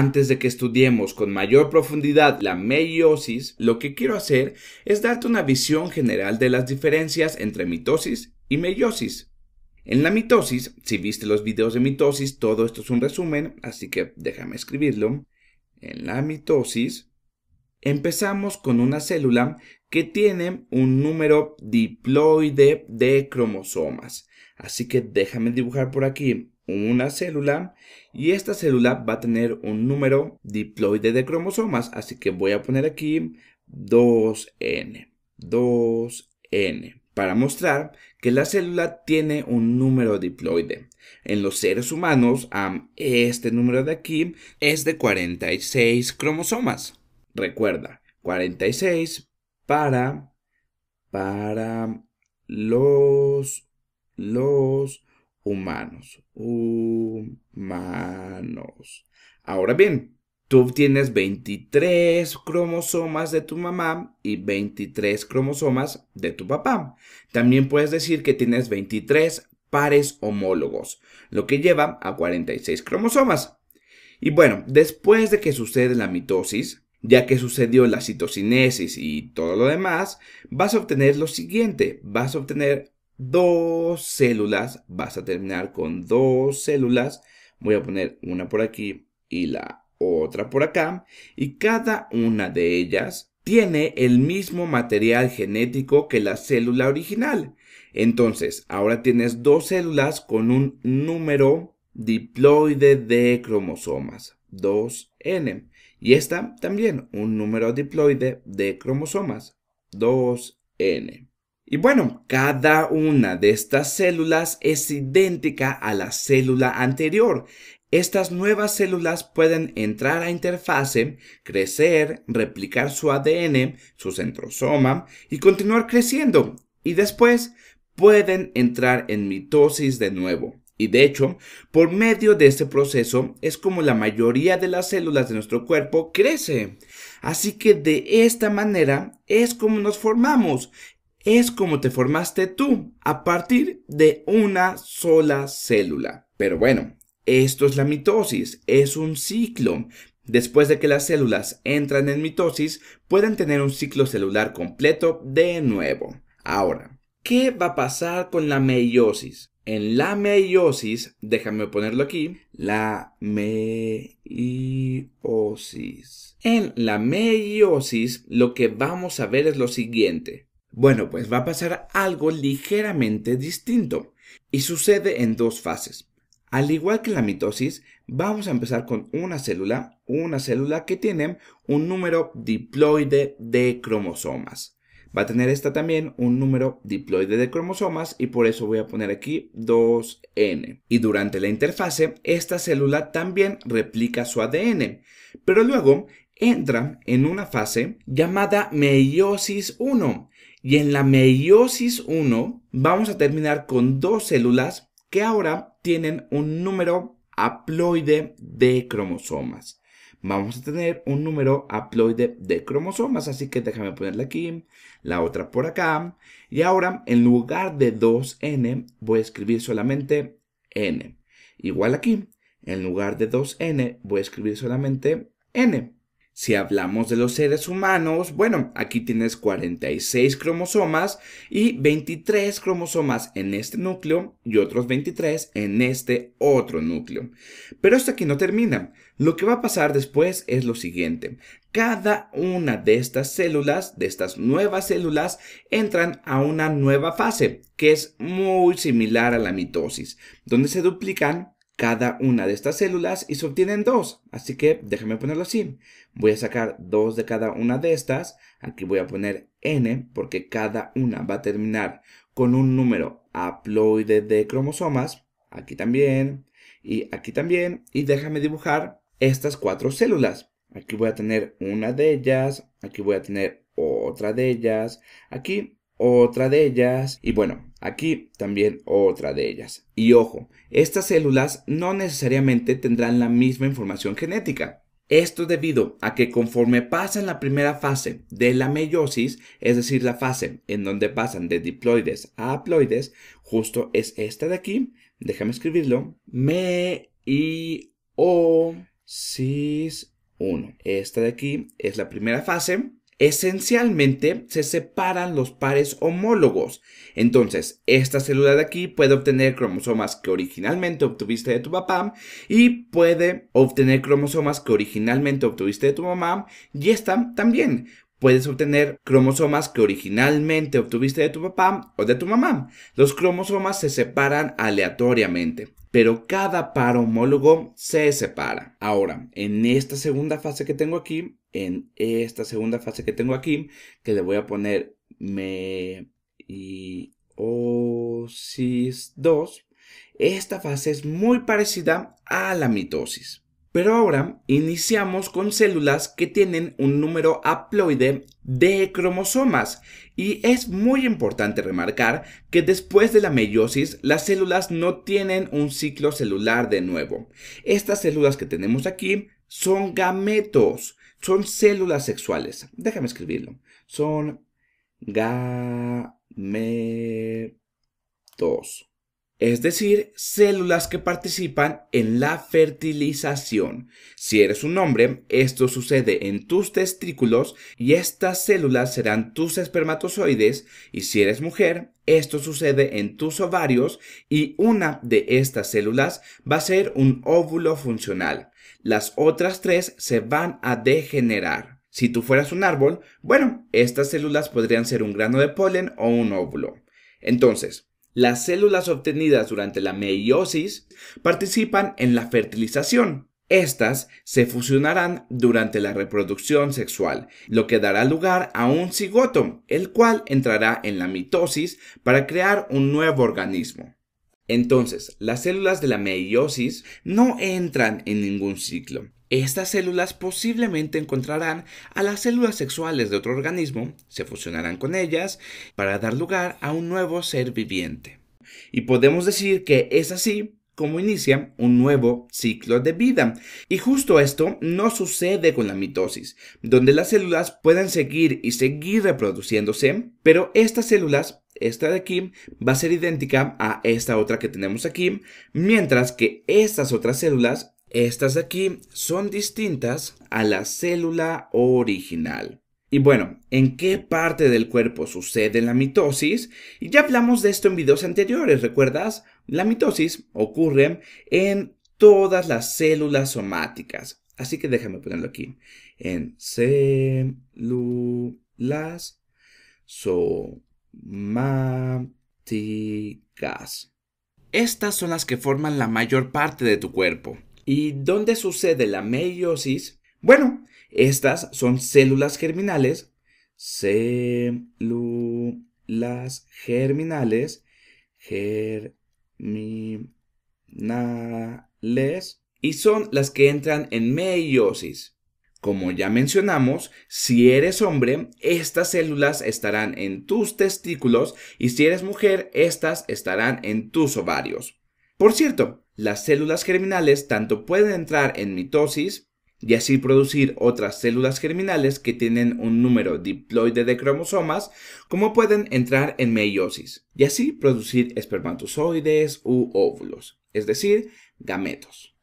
Antes de que estudiemos con mayor profundidad la meiosis, lo que quiero hacer es darte una visión general de las diferencias entre mitosis y meiosis. En la mitosis, si viste los videos de mitosis, todo esto es un resumen, así que déjame escribirlo. En la mitosis, empezamos con una célula que tiene un número diploide de cromosomas. Así que déjame dibujar por aquí una célula y esta célula va a tener un número diploide de cromosomas. Así que voy a poner aquí 2N. 2N. Para mostrar que la célula tiene un número diploide. En los seres humanos, este número de aquí es de 46 cromosomas. Recuerda, 46 para, para los, los humanos. Humanos. Ahora bien, tú tienes 23 cromosomas de tu mamá y 23 cromosomas de tu papá. También puedes decir que tienes 23 pares homólogos, lo que lleva a 46 cromosomas. Y bueno, después de que sucede la mitosis, ya que sucedió la citocinesis y todo lo demás, vas a obtener lo siguiente, vas a obtener dos células, vas a terminar con dos células, voy a poner una por aquí y la otra por acá, y cada una de ellas tiene el mismo material genético que la célula original. Entonces, ahora tienes dos células con un número diploide de cromosomas, 2N. Y esta también, un número diploide de cromosomas, 2N. Y bueno, cada una de estas células es idéntica a la célula anterior. Estas nuevas células pueden entrar a interfase, crecer, replicar su ADN, su centrosoma y continuar creciendo. Y después pueden entrar en mitosis de nuevo. Y de hecho, por medio de este proceso es como la mayoría de las células de nuestro cuerpo crece. Así que de esta manera es como nos formamos es como te formaste tú, a partir de una sola célula. Pero bueno, esto es la mitosis, es un ciclo. Después de que las células entran en mitosis, pueden tener un ciclo celular completo de nuevo. Ahora, ¿qué va a pasar con la meiosis? En la meiosis, déjame ponerlo aquí, la meiosis. En la meiosis, lo que vamos a ver es lo siguiente. Bueno, pues va a pasar algo ligeramente distinto y sucede en dos fases. Al igual que la mitosis, vamos a empezar con una célula, una célula que tiene un número diploide de cromosomas. Va a tener esta también un número diploide de cromosomas y por eso voy a poner aquí 2N. Y durante la interfase, esta célula también replica su ADN, pero luego entra en una fase llamada meiosis 1 y en la meiosis 1 vamos a terminar con dos células que ahora tienen un número haploide de cromosomas. Vamos a tener un número haploide de cromosomas, así que déjame ponerla aquí, la otra por acá. Y ahora, en lugar de 2n, voy a escribir solamente n. Igual aquí, en lugar de 2n, voy a escribir solamente n. Si hablamos de los seres humanos, bueno, aquí tienes 46 cromosomas y 23 cromosomas en este núcleo y otros 23 en este otro núcleo. Pero esto aquí no termina. Lo que va a pasar después es lo siguiente. Cada una de estas células, de estas nuevas células, entran a una nueva fase, que es muy similar a la mitosis, donde se duplican cada una de estas células y se obtienen dos. Así que déjame ponerlo así. Voy a sacar dos de cada una de estas. Aquí voy a poner n porque cada una va a terminar con un número haploide de cromosomas. Aquí también y aquí también. Y déjame dibujar estas cuatro células. Aquí voy a tener una de ellas. Aquí voy a tener otra de ellas. Aquí otra de ellas y bueno, aquí también otra de ellas. Y ojo, estas células no necesariamente tendrán la misma información genética. Esto debido a que conforme pasan la primera fase de la meiosis, es decir, la fase en donde pasan de diploides a haploides, justo es esta de aquí, déjame escribirlo, me y o cis 1. Esta de aquí es la primera fase. Esencialmente se separan los pares homólogos. Entonces, esta célula de aquí puede obtener cromosomas que originalmente obtuviste de tu papá y puede obtener cromosomas que originalmente obtuviste de tu mamá y esta también puedes obtener cromosomas que originalmente obtuviste de tu papá o de tu mamá. Los cromosomas se separan aleatoriamente pero cada par homólogo se separa. Ahora, en esta segunda fase que tengo aquí, en esta segunda fase que tengo aquí, que le voy a poner meiosis 2, esta fase es muy parecida a la mitosis. Pero ahora iniciamos con células que tienen un número haploide de cromosomas y es muy importante remarcar que después de la meiosis las células no tienen un ciclo celular de nuevo. Estas células que tenemos aquí son gametos, son células sexuales. Déjame escribirlo. Son gametos es decir, células que participan en la fertilización. Si eres un hombre, esto sucede en tus testículos y estas células serán tus espermatozoides y si eres mujer, esto sucede en tus ovarios y una de estas células va a ser un óvulo funcional. Las otras tres se van a degenerar. Si tú fueras un árbol, bueno, estas células podrían ser un grano de polen o un óvulo. Entonces, las células obtenidas durante la meiosis participan en la fertilización. Estas se fusionarán durante la reproducción sexual, lo que dará lugar a un cigoto, el cual entrará en la mitosis para crear un nuevo organismo. Entonces, las células de la meiosis no entran en ningún ciclo. Estas células posiblemente encontrarán a las células sexuales de otro organismo, se fusionarán con ellas para dar lugar a un nuevo ser viviente. Y podemos decir que es así como inicia un nuevo ciclo de vida. Y justo esto no sucede con la mitosis, donde las células pueden seguir y seguir reproduciéndose, pero estas células, esta de aquí, va a ser idéntica a esta otra que tenemos aquí, mientras que estas otras células estas de aquí son distintas a la célula original. Y bueno, ¿en qué parte del cuerpo sucede la mitosis? Y ya hablamos de esto en videos anteriores, ¿recuerdas? La mitosis ocurre en todas las células somáticas. Así que déjame ponerlo aquí. En células somáticas. Estas son las que forman la mayor parte de tu cuerpo. ¿Y dónde sucede la meiosis? Bueno, estas son células germinales, células germinales, germinales, y son las que entran en meiosis. Como ya mencionamos, si eres hombre, estas células estarán en tus testículos y si eres mujer, estas estarán en tus ovarios. Por cierto, las células germinales tanto pueden entrar en mitosis y así producir otras células germinales que tienen un número diploide de cromosomas, como pueden entrar en meiosis y así producir espermatozoides u óvulos, es decir, gametos.